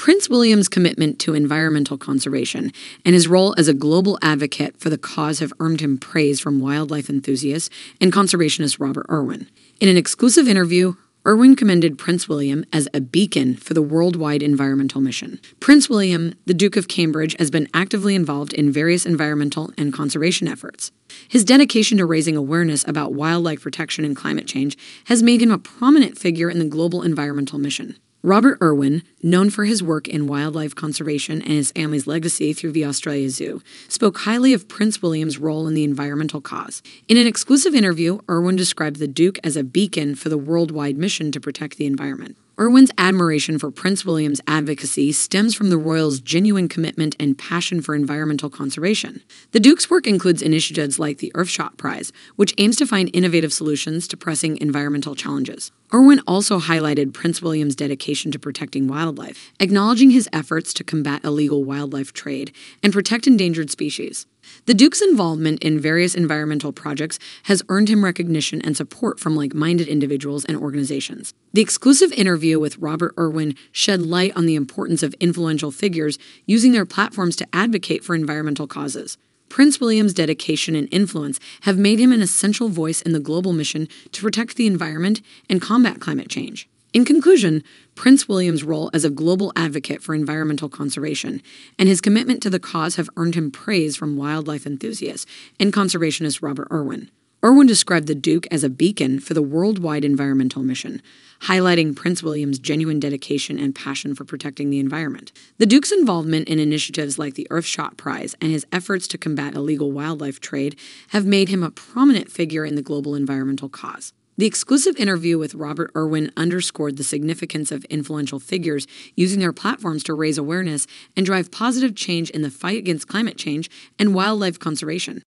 Prince William's commitment to environmental conservation and his role as a global advocate for the cause have earned him praise from wildlife enthusiasts and conservationist Robert Irwin. In an exclusive interview, Irwin commended Prince William as a beacon for the worldwide environmental mission. Prince William, the Duke of Cambridge, has been actively involved in various environmental and conservation efforts. His dedication to raising awareness about wildlife protection and climate change has made him a prominent figure in the global environmental mission. Robert Irwin, known for his work in wildlife conservation and his family's legacy through the Australia Zoo, spoke highly of Prince William's role in the environmental cause. In an exclusive interview, Irwin described the Duke as a beacon for the worldwide mission to protect the environment. Irwin's admiration for Prince William's advocacy stems from the royal's genuine commitment and passion for environmental conservation. The Duke's work includes initiatives like the Earthshot Prize, which aims to find innovative solutions to pressing environmental challenges. Irwin also highlighted Prince William's dedication to protecting wildlife, acknowledging his efforts to combat illegal wildlife trade and protect endangered species. The Duke's involvement in various environmental projects has earned him recognition and support from like minded individuals and organizations. The exclusive interview with Robert Irwin shed light on the importance of influential figures using their platforms to advocate for environmental causes. Prince William's dedication and influence have made him an essential voice in the global mission to protect the environment and combat climate change. In conclusion, Prince William's role as a global advocate for environmental conservation and his commitment to the cause have earned him praise from wildlife enthusiasts and conservationist Robert Irwin. Irwin described the Duke as a beacon for the worldwide environmental mission, highlighting Prince William's genuine dedication and passion for protecting the environment. The Duke's involvement in initiatives like the Earthshot Prize and his efforts to combat illegal wildlife trade have made him a prominent figure in the global environmental cause. The exclusive interview with Robert Irwin underscored the significance of influential figures using their platforms to raise awareness and drive positive change in the fight against climate change and wildlife conservation.